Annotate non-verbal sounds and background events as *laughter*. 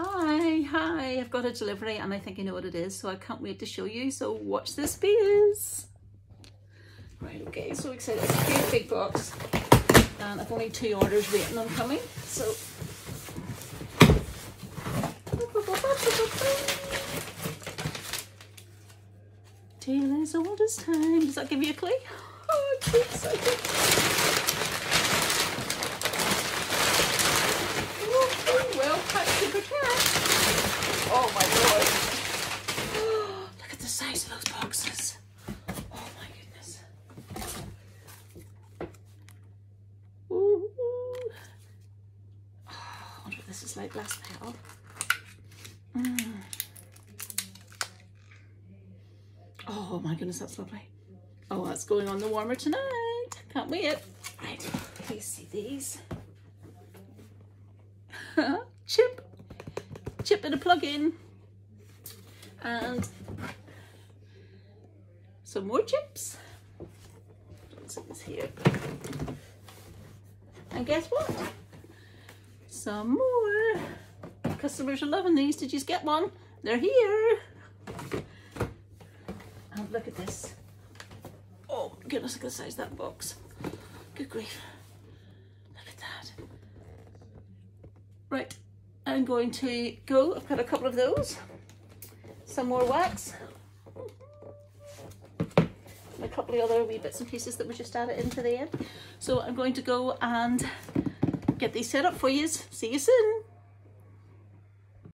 Hi, hi, I've got a delivery and I think you know what it is, so I can't wait to show you. So watch this space. Right, okay, so excited. It's a huge big box and I've only two orders waiting on coming, so. Tale as old as time. Does that give you a clue? *laughs* Oh, I'm so excited. well packed super cat. Oh my lord. Look at the size of those boxes. Oh my goodness. Ooh. Oh, I wonder what this is like last petal. Mm. Oh my goodness, that's lovely. Oh, that's going on the warmer tonight. Can't wait. Right, please see these. *laughs* chip, chip and a plug-in, and some more chips. What's here? And guess what? Some more. Customers are loving these. Did you just get one? They're here. And look at this. Oh goodness, look at the size of that box. Good grief. Look at that. Right, I'm going to go, I've got a couple of those, some more wax, and a couple of other wee bits and pieces that we just added into the end. So I'm going to go and get these set up for you. See you soon.